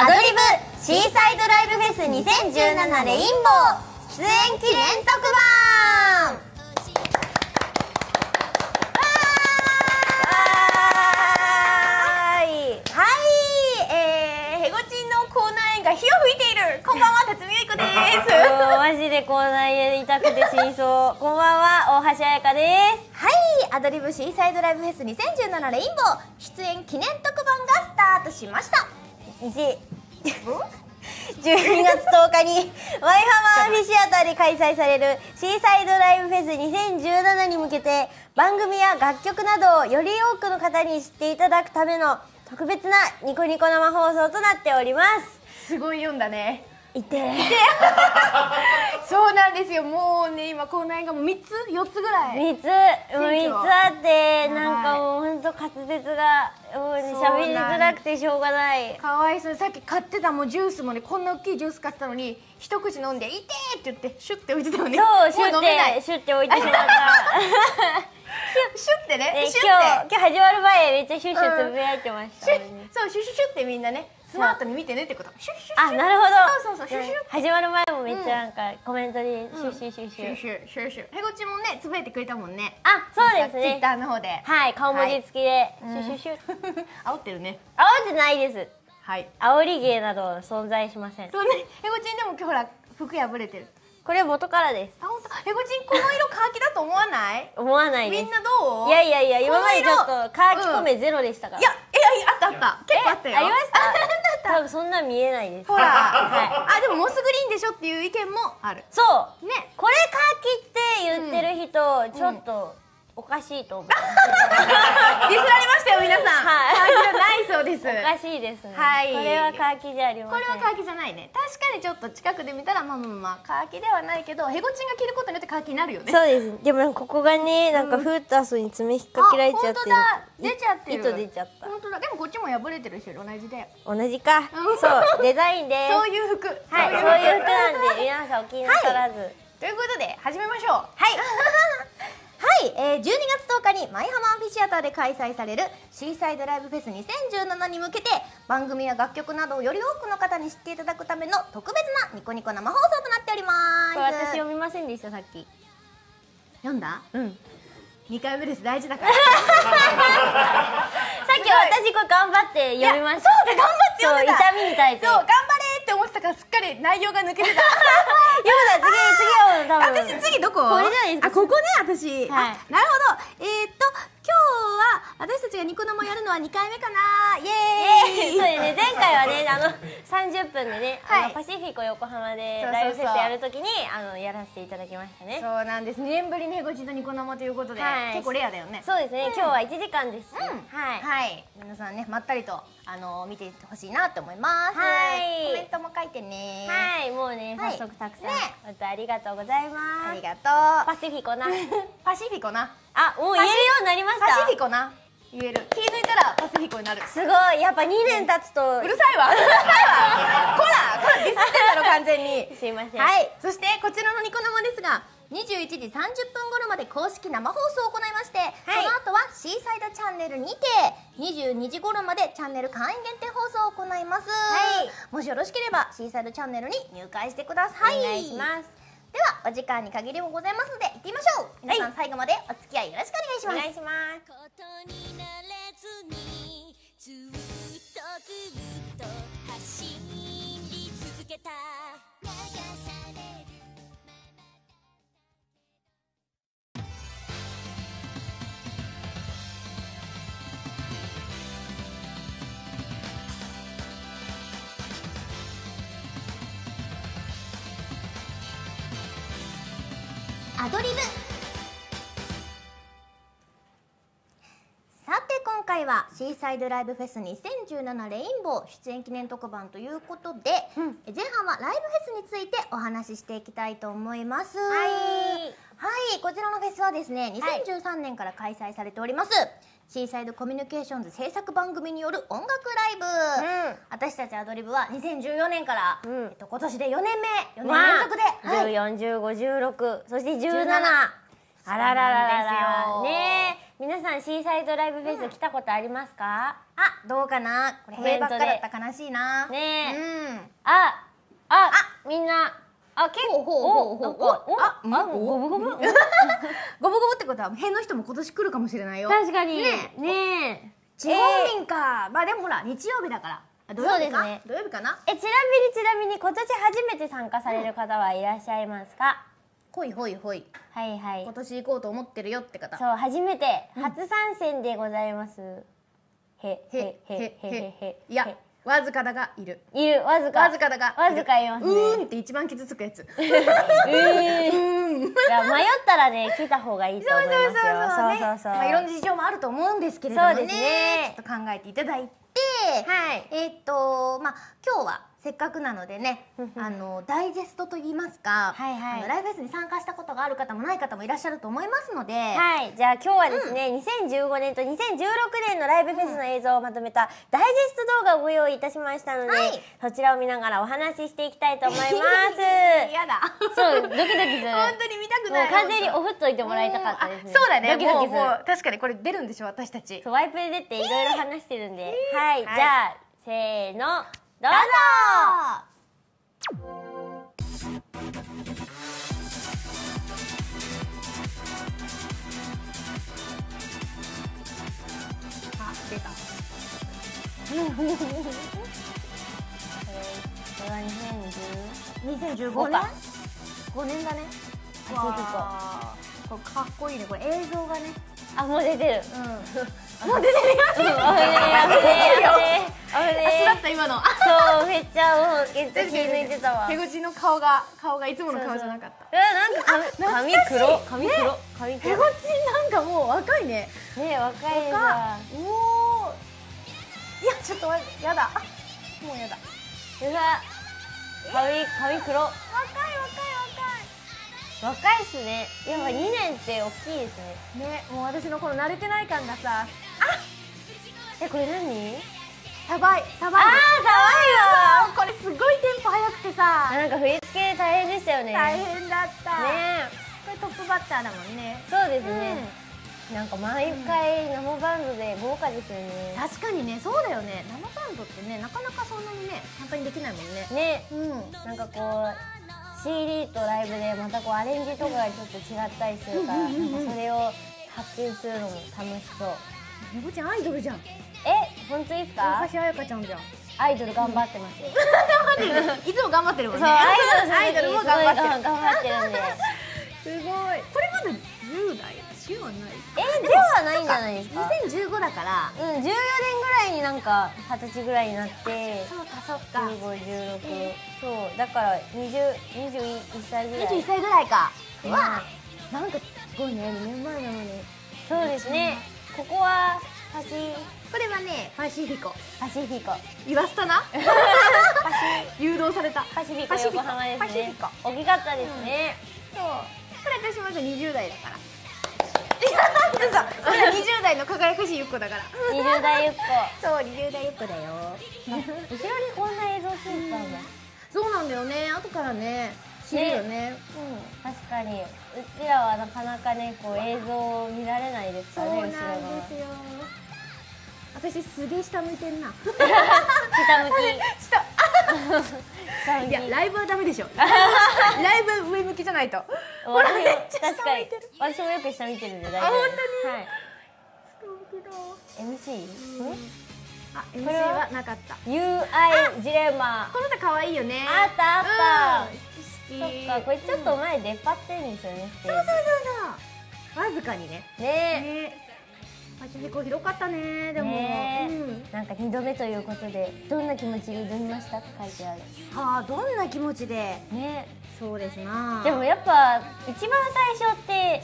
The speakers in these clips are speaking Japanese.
アドリブシーサイドライブフェス2017レインボー出演記念特番。はい。はい。えー、ヘゴチンの口内炎が火を吹いている。こんばんは巽悠衣子です。マジで口内炎痛くて死にそう。こんばんは大橋彩香です。はい。アドリブシーサイドライブフェス2017レインボー出演記念特番がスタートしました。1 12月10日にワイハマーアフィシアターで開催されるシーサイドライブフェス2017に向けて番組や楽曲などをより多くの方に知っていただくための特別なニコニコ生放送となっております。すごい読んだね。いて。そうなんですよ。もうね今口内がもう3つ4つぐらい。3つ。もう3つあってなんかもう本当滑舌がもうね喋りづらくてしょうがない。かわいそう。さっき買ってたもうジュースもねこんな大きいジュース買ってたのに一口飲んで「いて!」って言ってシュッて置いてたよね。そうシュッてシュッて置いてしまったシュッてね。えシュ今ッて。日今日始まる前めっちゃシュッシュつぶやいてましたシュもんそうシュシュシュってみんなねスマートに見てねってこと。シュッシュシュあなるほど。そうそうそう。シュッシュ始まる前もめっちゃなんかコメントでシュッシュッ。シュッシシュシュシュッ。シュヘゴチもねつぶやいてくれたもんね。あそうですツイッねターの方で。はい顔文字付きでシュッシュッシュッ。煽ってるね。煽ってないです。はい。煽り芸など存在しません。そうね。ヘゴチンでも今日ほら服破れてるこれ元からです。あ本当。ヘゴチンこの色カーキだと思わない？思わないです。みんなどう？いやいやいや今までちょっとカーキ込めゼロでしたから。いやいやいやあったあった。結構あったよ。ありまし た？多分そんな見えないです。ほら、はあでもモスグリーンでしょっていう意見もある。そう。ね。これカーキって言ってる人、ちょっとおかしいと思う、ディスられましたよ皆さん。はい。カーキじゃないそうです。おかしいですね、はい。これはカーキじゃありません。これはカーキじゃないね。確かにちょっと近くで見たらまあまあまあカーキではないけどヘゴチンが着ることによってカーキになるよね。そうです。でもここがねなんかフータスに爪引っ掛けられちゃってあ本当だ。出ちゃってる。糸出ちゃった。本当だ。でもこっちも破れてるし同じで。同じか。うん。そう。デザインで。すそういう服。はいそういう服。なんで皆さんお気になさらず、ということで始めましょう。はい はい、えー、12月10日に舞浜アンフィシアターで開催されるシーサイドライブフェス2017に向けて番組や楽曲などをより多くの方に知っていただくための特別なニコニコ生放送となっております。これ私読みませんでしたさっき。読んだ？うん。2回目です。大事だから。さっき私これ頑張って読みました。そうだ頑張って読んでた。そう痛みに耐えて。そう頑張れって思ってたからすっかり内容が抜けてた。読んだ次次多分私次どこ？これじゃないですかあここね私、はい。あなるほど。えー、っと今日は私たちがニコ生やるのは2回目かな。イエーイ。そうですね。前回はねあの30分でね、あはい。のパシフィコ横浜でライブフェスやるときにあのやらせていただきましたね。そうなんです。2年ぶりにヘゴチとニコ生ということで、はい。結構レアだよね。そうですね、今日は1時間です、うん。はい、はい、皆さんねまったりとあの見ていってほしいなって思います。はい。コメントも書いてね。はい、もうね、はい。早速たくさん、ね。またありがとうございあます。り。がとパシフィコな。う パシフィコな。あ、もう言えるようになりました。パシフィコな。言える。気抜いたらパシフィコになる。すごい、やっぱ2年経つとう。るさいわ。うるさいわ。こらこらディスってんだろ完全に。すいません。はい。そしてこちらのニコ生ですが21時30分頃まで公式生放送を行いまして、その後はシーサイドチャンネルにて22時頃までチャンネル会員限定放送を行います、はい。もしよろしければシーサイドチャンネルに入会してください。お願いします。ではお時間に限りもございますので行ってみましょう。皆さん最後までお付き合いよろしくお願いします、お願い。します。ことになれずにずっとずっと走アドリブ。さて今回はシーサイドライブフェス2017レインボー出演記念特番ということで、え前半はライブフェスについてお話ししていきたいと思います。はい。はいこちらのフェスはですねはい。2013年から開催されております、シーサイドコミュニケーションズ制作番組による音楽ライブ、うん。私たちアドリブは2014年から、うん。えっと、今年で4年目。4年まあ。連続で、はい。14、15、16、そして17。17あららららねえ。皆皆さんシーサイドライブフェス来たことありますか、あどうかな？これ平ばっかだったら悲しいな。ねえ。うん。ああ。みんなあ結構ほうほうほうほう。おおおああゴブゴブ ゴブゴブってことは辺の人も今年来るかもしれないよ。確かに。ねね地方民か、まあでもほら日曜日だから。あ土曜日か？そうですね。土曜日かな？えちなみにちなみに今年初めて参加される方はいらっしゃいますか、ほいほいほい。はいはい。今年行こうと思ってるよって方。そう初めて。初参戦でございます、へへへへへへへいやわずかだがいる。いる。わずか。わずかだがわずかいますね。うーんって一番傷つくやつ。えーいや迷ったらね来た方がいいと思いますよ。そうそうそうそうまあいろんな事情もあると思うんですけれどもね。ね。ちょっと考えていただいて。はい。えーっとまあ今日はせっかくなのでねあのダイジェストといいますか、はいはい。あのライブフェスに参加したことがある方もない方もいらっしゃると思いますので、はい、じゃあ今日はですね、2015年と2016年のライブフェスの映像をまとめたダイジェスト動画をご用意いたしましたので、はい。そちらを見ながらお話ししていきたいと思います。やだ。そうドキドキする。本当に見たくもないう完全におふっといてもらいたかったですね。あそうだね。ドキドキする。もうもう確かにこれ出るんでしょ私たち。そうワイプで出ていろいろ話してるんで、はい、はい。じゃあせーのどうぞ。あ出た。これは2010 2015年？か。5年だね。これかっこいいね。これ映像がねあもう出てる。うん。もう出てる。ようん危ねえ危ねえ危ねえった今の。そうめっちゃもうめっちゃ気抜いてたわ。手口の顔が顔がいつもの顔じゃなかった。えなんか髪髪黒髪黒髪手黒口なんかもう若いね。ね若いじ若ゃん。おおいやちょっとやだ。もうやだ。うわ髪髪黒。若い若いっすね。やっぱ2年って大きいですね。若いねもう私のこの慣れてない感がさ。えこれ何？サバイサバイあーこれすごいテンポ速くてさ。あなんか振り付け大変でしたよね。大変だった。ね。これトップバッターだもんね。そうですね、なんか毎回生バンドで豪華ですよね。確かにねそうだよね。生バンドってねなかなかそんなにね簡単にできないもんね。ね。うん。なんかこう CD とライブでまたこうアレンジとかがちょっと違ったりするから、なんかそれを発見するのも楽しそう。ねぼちゃんアイドルじゃん。え本当ですか？大橋彩香ちゃんじゃん。アイドル頑張ってます。よ、いつも頑張ってるもん。そうねアイドルアイドルも頑張ってる。頑張ってるんです。ごい。これまだ10代？ではない。えではないんじゃないですか？2015だから。うん14年ぐらいになんか二十歳ぐらいになって。そうかそうか。1516そうだから20 21歳ぐらい。21歳ぐらいか。ううなんかすごいね。2年前なのに。そうですね。ここはパシこれはねパシフィコ。パシフィコ。言わせたな？誘導された。パシフィコ横浜ですね。大きかったですね、そう。これ私まだ20代だから。いやなんでさまだ20代の輝かしいゆっこだから。20代ゆっこそう20代ゆっこだよ。後ろにこんな映像ついてたんだ、そうなんだよね。後からね知るよね。確かに。うちらはなかなかねこう映像を見られないですそうなんですよ。私すげえ下向いてんな。下向き。下。下向き いや ライブはダメでしょ。ライブ上向きじゃないと。ほらめっちゃ下確かに。私もよく下見てるんで大丈夫。あ本当に？はい。下向きだ。MC? あれ MC ははなかった。UI ジレンマ。この歌可愛いよね。あったあった。うん、好きそっかこれちょっと前出っ張ってるんですよねステーそうそうそうそう。わずかにね。ジね。ねパシフィコ広かったねでも、ねうん。なんか2度目ということでどんな気持ちで挑みましたって書いてある。はあどんな気持ちで？ね。そうですな。でもやっぱ一番最初って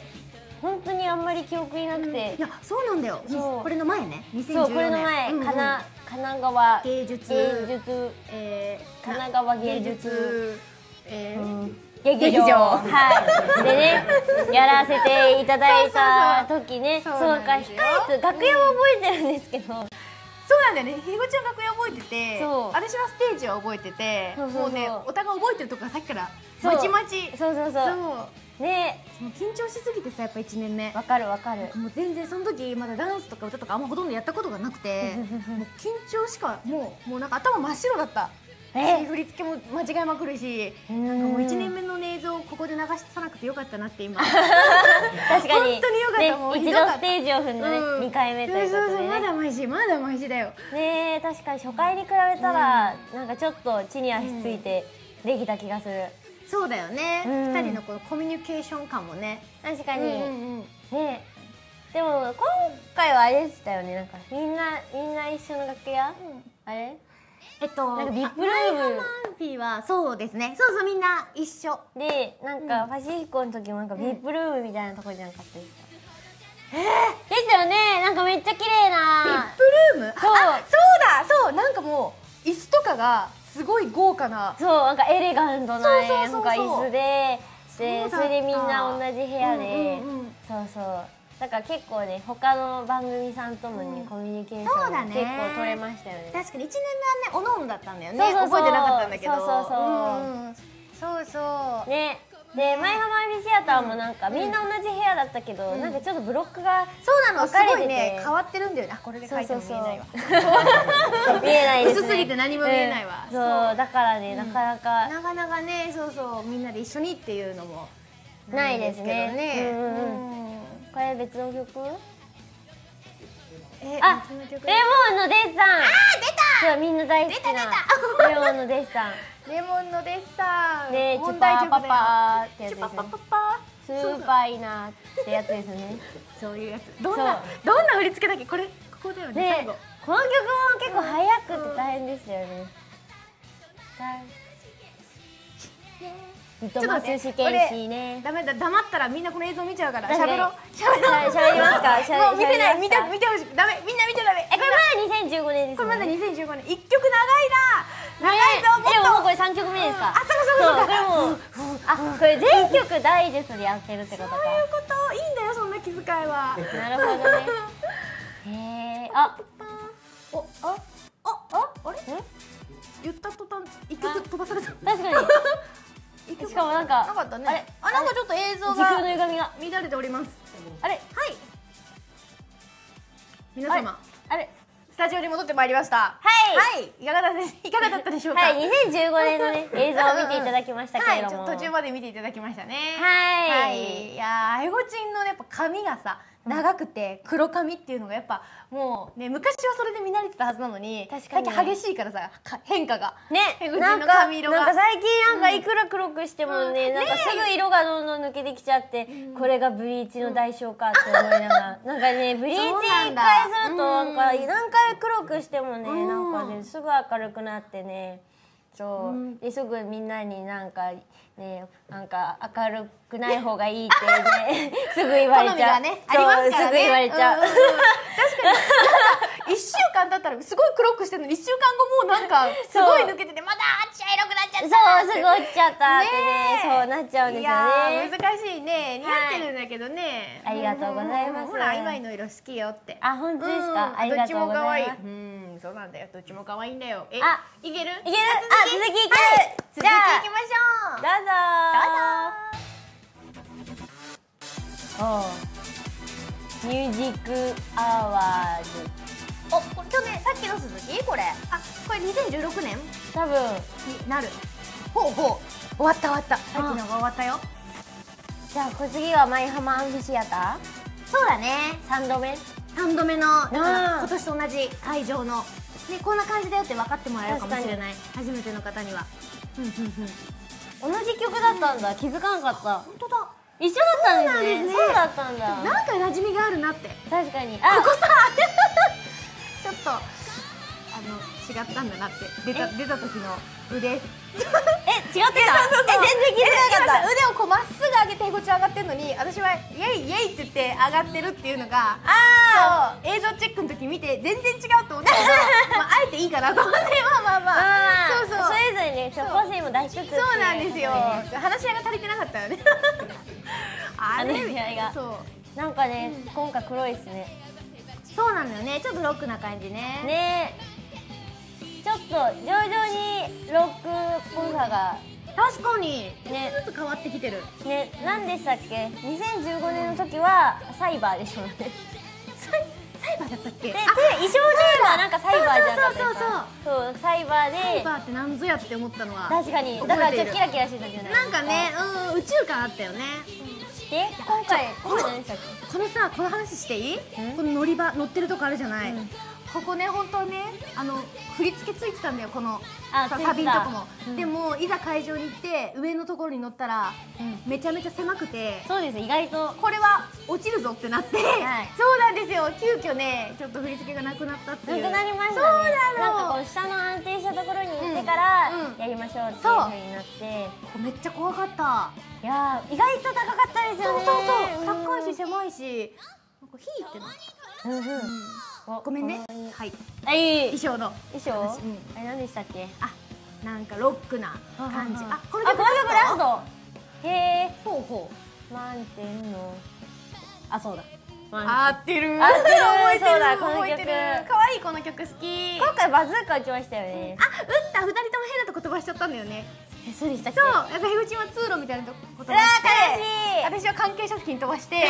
本当にあんまり記憶になくて。い、やそうなんだよ。そう。これの前ね。2014年そうこれの前、うんうん。かな神奈川芸術。芸術。えー神奈川芸術劇場。はい。でねやらせていただいた時ねそうか控え室楽屋は覚えてるんですけど、そうなんだよね。ひごちゃん楽屋覚えててそう。私はステージは覚えててそうそうそう。もうねお互い覚えてるとこがさっきからそう。まちまち。そうそうそう。そう。ね。もう緊張しすぎてさやっぱ1年目。わかるわかる。もう全然その時まだダンスとか歌とかあんまほとんどやったことがなくてもう緊張しかもうもうなんか頭真っ白だったえ振り付けも間違えまくるしうん。なんかもう1年目の映像をここで流さなくてよかったなって今。確かに。本当によかった。もうね、一度ステージを踏んだね、うん。2回目ということでね。まだマシまだマシだよ。ね確かに初回に比べたら、なんかちょっと地に足ついてできた気がする、そうだよね、うん。2人のこのコミュニケーション感もね。確かに、ねでも今回はあれでしたよね。なんかみんなみんな一緒の楽屋、あれ？えっとなんかビップルームマイハマンフィーはそうですね。そうそうみんな一緒。でなんかパシフィコの時もなんかビップルームみたいなとこじゃなかったですか、えでしたよね。なんかめっちゃ綺麗な。ビップルーム？そう。あそうだ。そうなんかもう椅子とかがすごい豪華な。そうなんかエレガントなそうそうそうそう。なんか椅子で。でそれでみんな同じ部屋で、うんうんうん。そうそうだから結構ね他の番組さんともね、うん。コミュニケーション結構取れましたよね。確かに1年目はねおのおのだったんだよね。そうそうそう。覚えてなかったんだけど。そうそうそう。んんそうそう。ね。で前浜エビシアターもなんか、みんな同じ部屋だったけど、なんかちょっとブロックがそうなの。すごいね。変わってるんだよね。あこれで書いても見えないわ。見えないですね。薄すぎて何も見えないわ。うん。そうだからね、なかなか。なかなかねそうそうみんなで一緒にっていうのもないですね。けどね。うんうん。うんこれ別の曲？えあレモンのデッサン。あ出た！そうみんな大好きなレモンのデッサン。レモンのデッサン。で問パパ題直前パってやつですねパパパスーパーいいなってやつですね。そういうやつ。どんなどんな振り付けだっけ？これここだよね。で最後。この曲も結構早くて大変でしたよねリトマス試験紙ね。ダメだ黙ったらみんなこの映像見ちゃうから喋ろう喋ろう。しゃべりますかしゃべもう見せない見て見てほしい。ダメみんな見ちゃダメえこれまだ2015年ですこれまだね2015年。一曲長いな。長いぞもっと。でももうこれ3曲目ですか、あそうかそうかそうか。これもうあこれ全曲ダイジェストでやってるってことか。そういうこと。いいんだよそんな気遣いは。なるほどね。へえあ。おああああれ？言った途端一曲飛ばされた。確かにしかもなんかなかったね。あれあなんかちょっと映像時空がの歪みが乱れております。あれ？はい。皆様。あれ？スタジオに戻ってまいりました。はい。はい。いかがだったいかがだったでしょうか？はい。2015年のね 映像を見ていただきましたけれども、はい、途中まで見ていただきましたね。はい。はい、いやーエゴチンのねやっぱ髪がさ長くて黒髪っていうのがやっぱもうね昔はそれで見慣れてたはずなのに確かに最近激しいからさか変化が。ね。なんかなんか最近なんかいくら黒くしてもね、うん。なんかすぐ色がどんどん抜けてきちゃって、これがブリーチの代償かって思いながら、なんかねブリーチ一回するとなんかうん何回黒くしてもね、ん。なんかねすぐ明るくなってねそう、ですぐみんなになんかねなんか明るくない方がいいってね すぐ言われちゃう。がねね。すぐ言われちゃう、んんん。確かに一週間経ったらすごい黒くしてるのに一週間後もうなんかすごい抜けててまだ茶色くなっちゃったそうすぐ落ちちゃったってねそうなっちゃうんですよいやねー難しいね似合ってるんだけどね、はいありがとうございますほら今井の色好きよってあ本当ですか、うんありがとうございますうんそうなんだよどっちも可愛いんだよえあいけるいけるあ続きいける、続きじゃあいきましょうどうぞおミュージックアワーズおこれ去年さっきの鈴木？これ。あこれ2016年？多分。になる。ほうほう。終わった終わった。さっきのが終わったよ。じゃあ小次は舞浜アンフィシアタそうだね。ー3度目？3度目の今年と同じ会場の。ねこんな感じだよって分かってもらえるかもしれない。初めての方には。うんうんうん。同じ曲だったんだ。気づかなかった。本当だ。一緒だったんですね。そうなんですね。そうだったんだ。なんか馴染みがあるなって。確かに。あここさちょっとあの違ったんだなって出た出た時の腕。え違ってた？え全然気づかなかった。腕をこうまっすぐ上げてへこち上がってるのに私はイエイイエイって言って上がってるっていうのがあそう映像チェックの時見て全然違うと思ったけど まああえていいかなと思って まあまあまあ。あそうそう。それぞれねちょ個性も出しつつそうなんですよ。話し合いが足りてなかったよね。あれ？話し合いが。そう。なんかね、今回黒いですねそうなんだよね。ちょっとロックな感じね。ね。ちょっと徐々にロックっぽさが。確かに。ね。ちょっとずつ変わってきてる。ね。何でしたっけ？2015年の時はサイバーでしょうサイサイバーだったっけ？であ衣装ではなんかサイバーじゃなかった。そうそうそうかそうサイバーで。サイバーってなんぞやって思ったのは。確かに。だからちょっとキラキキラしてたじゃないなんかねうん宇宙感あったよね。で今回今回このさこの話していい？この乗り場乗ってるとこあるじゃない、うんここね本当ねあの振り付けついてたんだよこのサビのとこも、うん。でもいざ会場に行って上のところに乗ったら、うめちゃめちゃ狭くてそうです意外と。これは落ちるぞってなって、い。そうなんですよ急遽ねちょっと振り付けがなくなったっていう。なくなりましたね。そうなの。なんかこう下の安定したところに行ってからうんうん。やりましょうっていう風になって。めっちゃ怖かった。いやー意外と高かったですよね。そうそうそう。高いし狭いし。なんか火ってなうんうん。おごめんね。はい。はい。衣装の。衣装？うん。あれ何でしたっけ？あなんかロックな感じ。あこあこの曲ラストへえほうほう。満点の。あそうだ。満合ってる。合ってる。覚えてる。そうだこの曲。覚えてる。可愛いこの曲好き。今回バズーカ打ちましたよね。あ打った。二人とも変なとこ飛ばしちゃったんだよね。えそうでしたそうやっぱ樋口は通路みたいなとこ飛ばうわしてー悲しい。私は関係者付近飛ばして。いや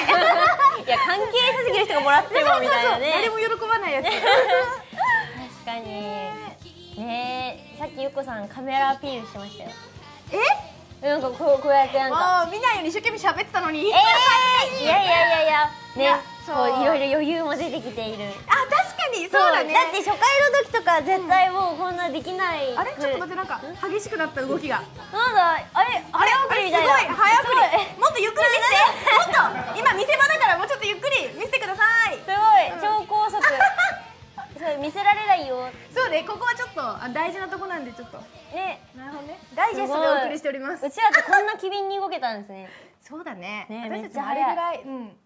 関係者席の人がもらってもみたいなね。誰も喜ばないやつ。確かに。ねえさっきゆっこさんカメラアピールしてましたよ。え？なんかこうこうやってなんか。見ないように一生懸命喋ってたのに。えー、いやいやいやいや。ねそう。いろいろ余裕も出てきている。あ確かにそうだね。だって初回の時とか絶対もうこんなできない、あれ？ちょっと待ってなんか激しくなった動きが。なんだ。あれ？あれ？早送りみたいなすごい。早送すりもっとゆっくり見せて。もっと今見せ場だからもうちょっとゆっくり見せてください。すごい。超高速。見せられないよ。そうねここはちょっとあ大事なとこなんでちょっと。ね。なるほどね。ダイジェストでお送りしております。うちらってこんな機敏に動けたんですね。そうだね。ね私たちもあれぐらい。うん。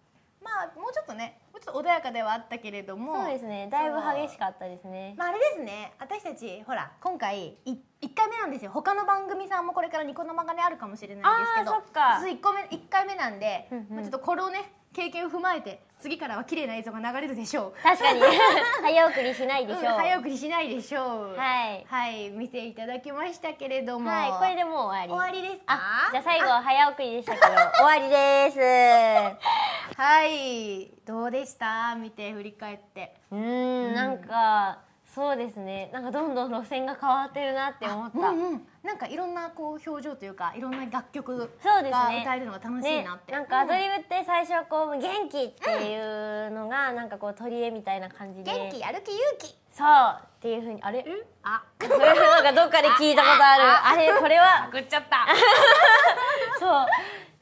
まあもうちょっとねちょっと穏やかではあったけれども。そうですね。だいぶ激しかったですね。まああれですね。私たちほら今回い1回目なんですよ。他の番組さんもこれからニコ生がねあるかもしれないですけど。あーそっか。1個目一回目なんで、うんうん。まあ、ちょっとこれをね経験を踏まえて次からは綺麗な映像が流れるでしょう。確かに。早送りしないでしょう、うん早送りしないでしょう。はい。はい見ていただきましたけれども。はいこれでもう終わり。終わりですか？あじゃあ最後は早送りでしたけど 終わりですはい。どうでした？見て振り返って。うーんなんかそうですね。なんかどんどん路線が変わってるなって思った、うんうん、なんかいろんなこう表情というかいろんな楽曲そうですがね歌えるのが楽しいなって、ね、なんかアドリブって最初はこう元気っていうのがなんかこう取り柄みたいな感じで。元気やる気勇気。そうっていうふうにあれ？あそれなんかどっかで聞いたことある。あれこれは？ぐっちゃった。そう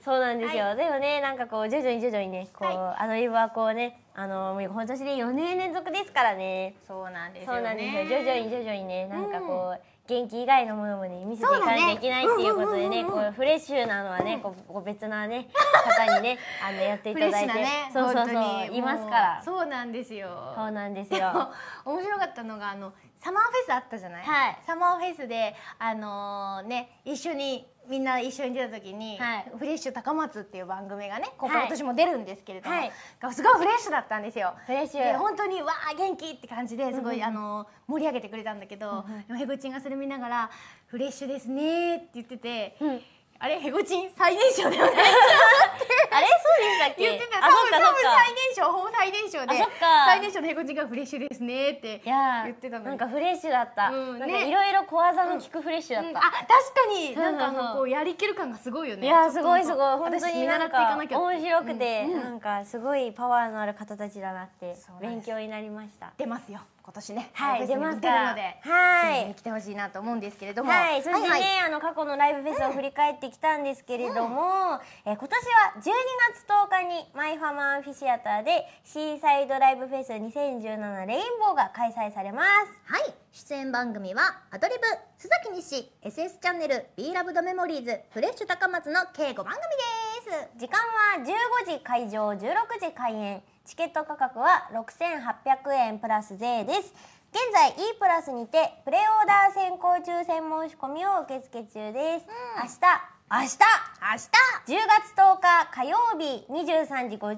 そうなんですよ、でもねなんかこう徐々に徐々にねこう、アドリブはこうねあのもう今年で4年連続ですからね。そうなんですよね。そうなんですよ。徐々に徐々にねなんかこう、元気以外のものもね見せていかなきゃいけないっていうことでねこうフレッシュなのはねこうこう別なね方にね あのやっていフただいて。ねそうそうそういますから。そうなんですよ。そうなんですよ。面白かったのがあのサマーフェスあったじゃない、はい。サマーフェスであのね一緒にみんな一緒に出た時に、はい。フレッシュ高松っていう番組がねここも出るんですけれども、はい。がすごいフレッシュだったんですよ。フレッシュ。で本当にわあ元気って感じですごい、あの盛り上げてくれたんだけど、でもヘゴチンがそれ見ながら「フレッシュですね」って言ってて、うん。あれヘゴチン最年少だよね あれ？そうでしたっけ？言ってた。あ多分多分最年少ほぼ最年少で。最年少のヘゴチンがフレッシュですねって言ってたのに。なんかフレッシュだった、うんなんかねいろいろ小技の効くフレッシュだった、うん。あ確かになんかあのこうやりきる感がすごいよね。いやーすごいすごい。本当になんかっていかなきゃ面白くて、なんかすごいパワーのある方たちだなって勉強になりました。出ますよ今年ねはいライブフェスにも出るのではい。来てほしいなと思うんですけれども。はい、そしてね、はいあの過去のライブフェスを振り返ってきたんですけれども、えー今年は12月10日にマイファマンフィシアターでシーサイドライブフェス2017レインボーが開催されます。はい。出演番組はアドリブ須崎西 SS チャンネル B ラブドメモリーズフレッシュ高松の計5番組です。時間は15時会場、16時開演。チケット価格は6800円プラス税です。現在 E プラスにてプレオーダー先行抽選申し込みを受付中です。明日明日明日。10月10日火曜日23時59分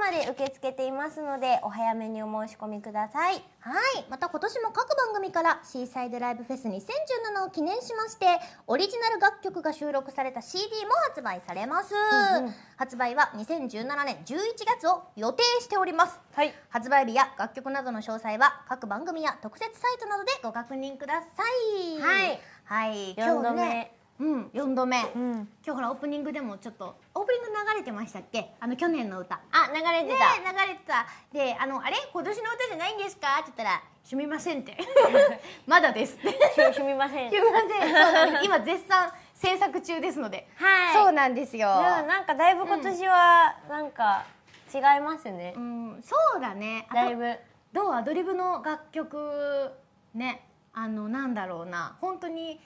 まで受け付けていますのでお早めにお申し込みください。はい。また今年も各番組からシーサイドライブフェス2017を記念しましてオリジナル楽曲が収録された CD も発売されます、うんうん。発売は2017年11月を予定しております。はい。発売日や楽曲などの詳細は各番組や特設サイトなどでご確認ください。はい。はい。4度目今日ねうん4度目、うん。今日ほらオープニングでもちょっとオープニング流れてましたっけ？あの去年の歌。あ流れてねた、流れてた。であの「あれ？今年の歌じゃないんですか?」って言ったら「すみません」って「まだです」ってすみません。すみません。今絶賛制作中ですので、はい。そうなんですよ。なんかだいぶ今年はなんか違いますね。う、んそうだね。だいぶ。どう？アドリブの楽曲ねあのなんだろうな。本当に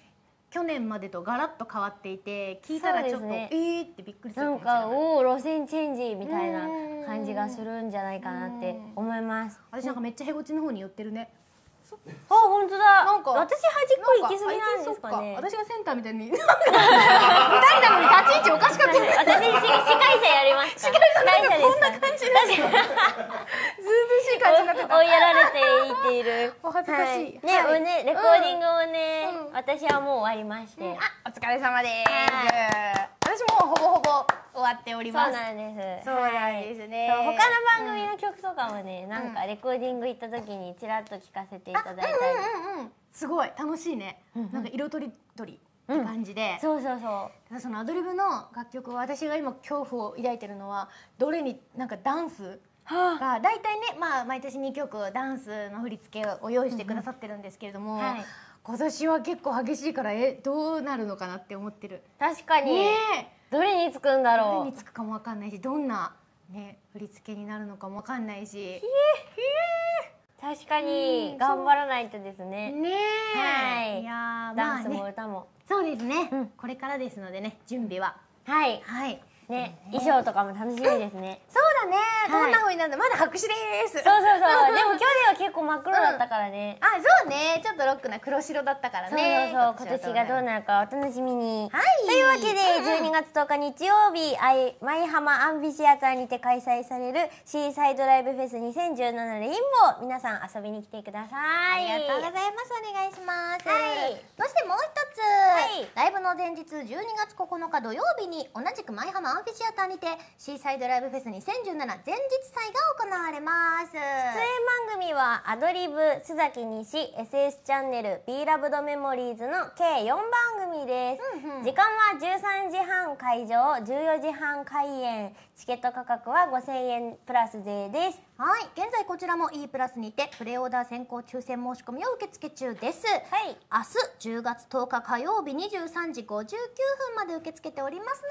去年までとガラッと変わっていて聞いたらちょっと、ね。えーってびっくりするなんかもしれない。かおお路線チェンジみたいな感じがするんじゃないかなって思います。私なんかめっちゃへごちの方に寄ってるねあ本当だ。なんか私端っこ行き過ぎなんですかね。私がセンターみたいに。二人なのに立ち位置おかしかった。よ私司司会者やりました。司会者でこんな感じなんだずうずうしい感じになってた追いやられていっている。お恥ずかしい。はい。ね、はい。おねレコーディングをね、うん。私はもう終わりまして、あお疲れ様です、は私もうほぼほぼ終わっております。そうなんです。そうなんですね。そう他曲とかもね、なんかレコーディング行った時にちらっと聞かせていただいたり、うんうんうんすごい。楽しいね、なんか色とりどりって感じで、そうそうそう。そのアドリブの楽曲を私が今恐怖を抱いてるのはどれになんかダンス？はが大体ね、まあ、毎年2曲ダンスの振り付けを用意してくださってるんですけれども、はい。今年は結構激しいからえどうなるのかなって思ってる。確かに、ねどれにつくんだろう。れにつくかもわかんないしどんな、ね、振り付けになるのかもわかんないし。確かに頑張らないとですね。ねえ、はい。いやーダンスまあねも歌も、そうですね、うん。これからですのでね準備は。はい。はいね衣装とかも楽しみですね。そうだね、はい。どんな風になるのまだ白紙です。そうそうそう。でも去年は結構真っ黒だったからね、あそうね。ちょっとロックな黒白だったからそうねそうそう。今年がどうるなるかお楽しみに、はい。というわけでうん12月10日日曜日アイ舞浜アンフィシアターにて開催されるシーサイドライブフェス2017レインボー皆さん遊びに来てくださあいりがとうございます。お願いします、はい。そしてもう一つ、い。ライブの前日12月9日土曜日に同じく舞浜アンフィシアターにてシーサイドライブフェス2017前日祭が行われます。出演番組はアドリブ須崎西 SS チャンネル B ラブドメモリーズの計4番組です、うんうん。時間は13時半会場14時半開演。チケット価格は5000円プラス税ですはい現在こちらも E プラスにてプレオーダー先行抽選申し込みを受付中です。はい。明日10月10日火曜日23時59分まで受け付けております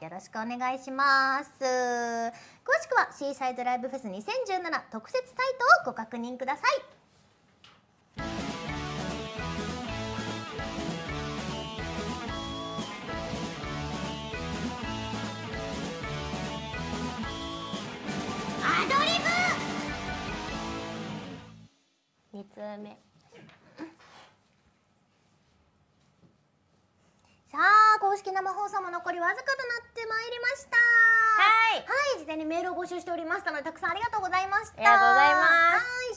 のでよろしくお願いします。詳しくはシーサイドライブフェス2017特設サイトをご確認ください公式生放送も残りわずかとなってまいりました。はい。はい事前にメールを募集しておりました。のでたくさんありがとうございましたありがとうございま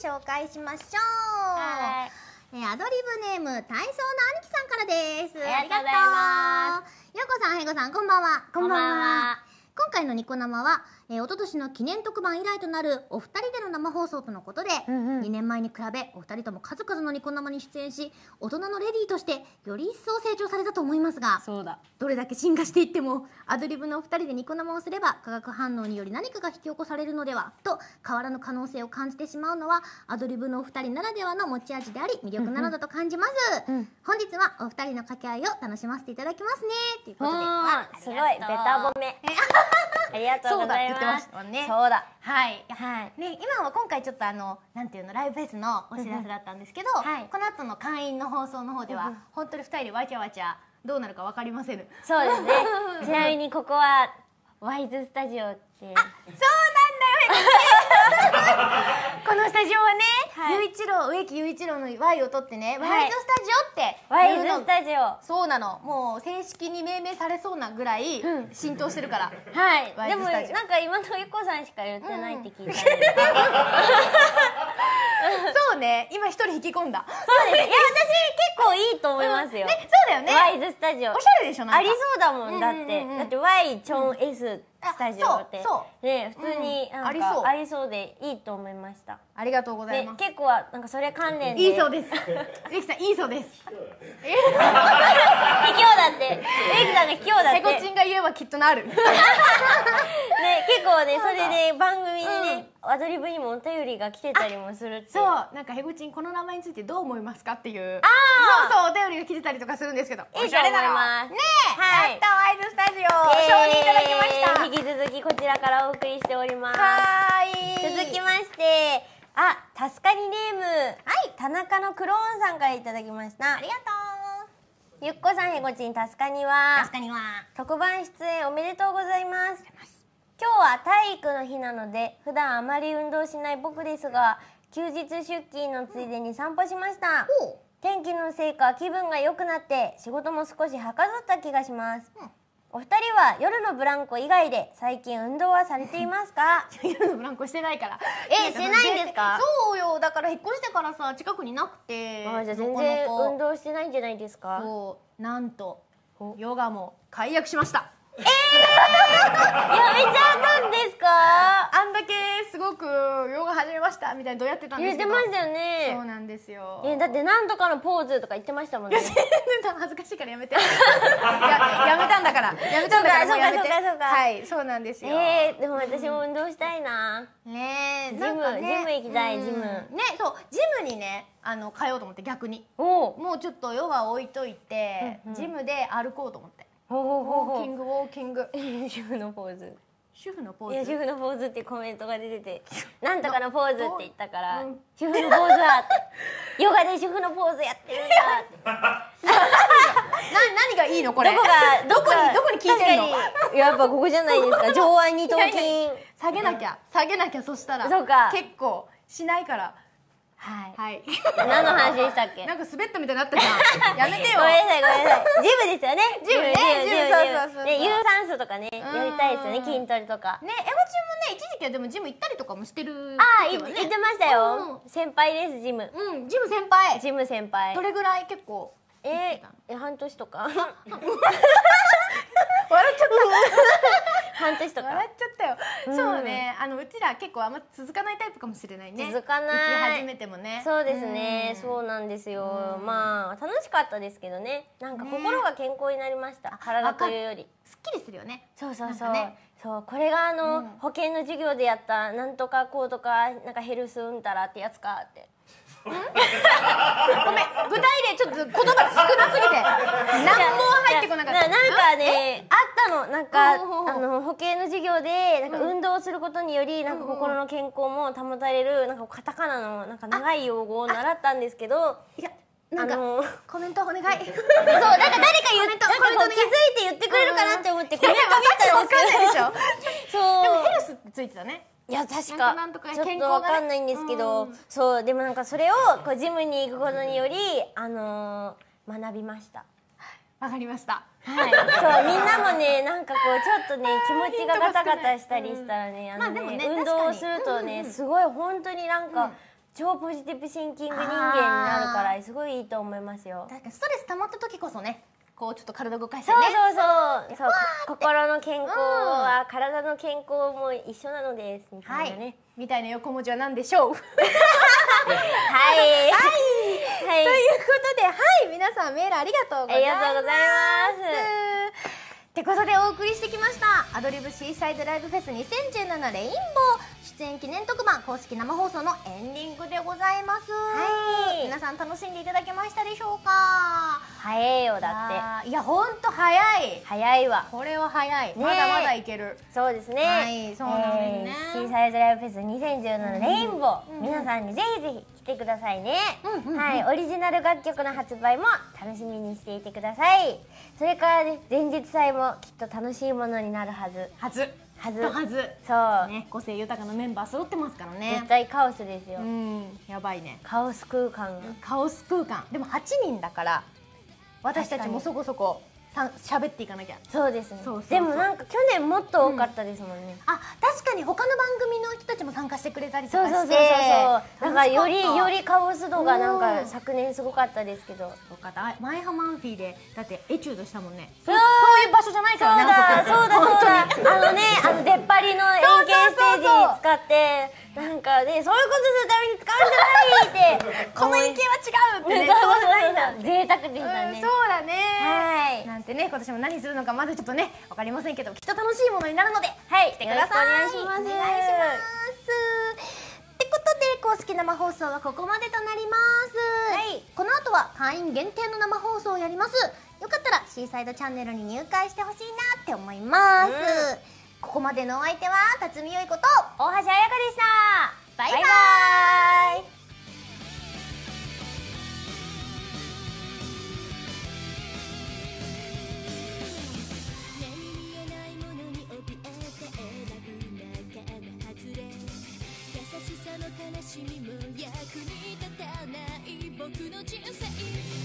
す。はい紹介しましょう。はい。えーアドリブネーム体操の兄貴さんからです。ありがとうございます。すようこさんへいこさんこんばんは。こんばんは。今回のニコ生は、えー、一昨年の記念特番以来となるお二人での生放送とのことで、うんうん。2年前に比べお二人とも数々のニコ生に出演し大人のレディーとしてより一層成長されたと思いますがそうだ。どれだけ進化していってもアドリブのお二人でニコ生をすれば化学反応により何かが引き起こされるのではと変わらぬ可能性を感じてしまうのはアドリブのお二人ならではの持ち味であり魅力なのだと感じます、うん。本日はお二人の掛け合いを楽しませていただきますねということで。すごい。ベタ褒めありがとうございます。そうだね。そうだ。はい。はい。ね、今は今回ちょっとあのなんていうのライブフェスのお知らせだったんですけど、はい。この後の会員の放送の方では、本当に二人でわちゃわちゃどうなるか分かりませんそうですね。ちなみにここはワイズスタジオって。そうなんだよこのスタジオはね、はい。唯一郎植木雄一郎の Y を取ってね、はい。ワイズスタジオってワイズスタジオ。はそうなの。もう正式に命名されそうなぐらいうん。浸透してるから、い。でもワイズスタジオ。なんか今のゆっこさんしか言ってないって聞いたんで。すけど、そうね。今一人引き込んだ。そうですいや私結構いいと思いますよ、ねそうだよね。ワイズスタジオ。おしゃれでしょなんか。ありそうだもんだって、うんうんうんうん。だって Y チョン S スタジオって、あそう。ね普通にありそう。ありそうでいいと思いました。ありがとうございでます。結構はなんかそれ関連で。いいそうです。植木さんいいそうです。卑怯 だってエイキさんが卑怯だって。ペコチンが言えばきっとなる。ね、結構ねそれで番組にね、アドリブにもお便りが来てたりもするってそう。なんかヘゴチンこの名前についてどう思いますかっていう。あー。そうそうお便りが来てたりとかするんですけど。いいと思います。ねえ、はい。やったワイズスタジオ。承認いただきました、えー引き続きこちらからお送りしております。はーい続きましてあタスカニネーム。はい。田中のクローンさんからいただきました。ありがとゆっこさんへごちんタスカニうは確かには特番出演おめでとうございます。今日は体育の日なので普段あまり運動しない僕ですが休日出勤のついでに散歩しました。天気のせいか気分が良くなって仕事も少しはかどった気がします、うんお二人は夜のブランコ以外で最近運動はされていますか？夜のブランコしてないから。えしてないんですか？そうよ。だから引っ越してからさ近くになくて。あじゃあ全な然運動してないんじゃないですか？そう。なんとヨガも解約しました。やめちゃったんですか？あんだけすごくヨガ始めましたみたいなどうやってたんですけど言ってましたよそうねなんですよ。えだってなんとかのポーズとか言ってましたもんね。恥ずかしいからやめて。ややめたんだから。やめたんだからもうやめて。そうかそうかそうか。はいそうなんですよ。えー、でも私も運動したいな。ねえジムねジム行きたいうん。ジムねそうジムにねあの通おうと思って逆に。もうちょっとヨガ置いといて、うんうん。ジムで歩こうと思ってウォーキングウォーキング。主婦のポーズ？主婦のポいやーズ主婦のポーズっていうコメントが出てて なんとかのポーズって言ったから、うん。主婦のポーズだって。ヨガで主婦のポーズやってるんだって。な何がいいのこれ？どこがどこにどこに聞いてんの？確かに。やっぱここじゃないですか。上腕二頭筋下げなきゃ下げなきゃそしたら。そうか。結構しないからはい。はい。何の話でしたっけ？なんか滑ったみたいになった。じゃんやめてよ。ごめんなさいごめんなさい。ジムですよね。ジムねジムそうそうそうね有酸素とかねやりたいですよねうん。筋トレとか。ねエゴチンもね一時期はでもジム行ったりとかもしてるああ言時はね。ってましたよ。先輩ですジム。うんジム先輩。ジム先輩。どれぐらい結構えー、え半年とか？笑っちゃった 半年とか。笑っちゃったよ、うん。そうね。あのうちら結構あんま続かないタイプかもしれないね。続かない。始めてもね。そうですね、ん。そうなんですよ、うん。まあ楽しかったですけどね。なんか心が健康になりました、体というより。すっきりするよね。そうそうそう、ね。そうこれがあの、うん。保険の授業でやったなんとかこうとかなんかヘルスうんたらってやつかってごめん具体例ちょっと言葉少なすぎて何も入ってこなかった。ななんかねあったの。なんかあの保険の授業でなんか運動することによりなんか心の健康も保たれるなんかカタカナのなんか長い用語を習ったんですけどいやなんかあのコメントお願い。そうなんか誰か言ってなんかこう気づいて言ってくれるかなって思ってコメント見たんわかんないでですけどしょ。そう。でもヘルスってついてたねいや確か。ちょっとわかんないんですけど、うん。そう。でもなんかそれをこうジムに行くことによりあのー学びました。わかりました。はい、そうみんなもねなんかこうちょっとね気持ちがガタガタしたりしたらね、運動をするとね、すごい本当になんか、うん。超ポジティブシンキング人間になるからすごいいいと思いますよ。確かにストレス溜まった時こそねこうちょっと体動かしてそうねそうそう。そう心の健康は体の健康も一緒なのです。みたはいいなね。みたいな横文字は何でしょう？とい。うはい。はい、ことではい。皆さんメールありがとうございます。ありがとうございますってことでお送りしてきましたアドリブシーサイドライブフェス2017レインボー。出演記念特番公式生放送のエンディングでございます。はい。皆さん楽しんでいただけましたでしょうか？早いよだって。いやほんと早い。早いわ。これは早い、ねまだまだいける。そうですね。はいそうなんですね。えーシーサイドライブフェス2017レインボー、うん。皆さんにぜひぜひ来てくださいね。うんうんうん。はい、オリジナル楽曲の発売も楽しみにしていてください。それからね、前日祭もきっと楽しいものになるはず。初はず。のはず。そう、ね個性豊かなメンバー揃ってますからね。絶対カオスですよ、うん。やばいね。カオス空間が。カオス空間。でも8人だから私たちもそこそこ喋っていかなきゃ。そうですね。そうそうそう。でもなんか去年もっと多かったですもんね、あ確かに他の番組の人たちも参加してくれたりとそうかして。そうそうそうなんかよりよりカオス度がなんうんか昨年すごかったですけど。よか。ったあ前浜アンフィーでだってエチュードしたもんね。そうそういう場所じゃないからねそうだそうだそうだあのねあの出っ張りの円形ステージそうそうそう使ってなんかねそういうことするために使うんじゃないってこの円形は違うってねそうそうじゃないんだそうそう贅沢でしたうんねそうだねはいなんてね今年も何するのかまだちょっとねわかりませんけどきっと楽しいものになるのではい来てください。お願いします。お願いします。ってことで公式生放送はここまでとなります、はい。この後は会員限定の生放送をやります。よかったらシーサイドチャンネルに入会してほしいなって思います、うん。ここまでのお相手は辰巳よいこと大橋彩香でした。バイバイ。バイバしみも役に立たない僕の人生。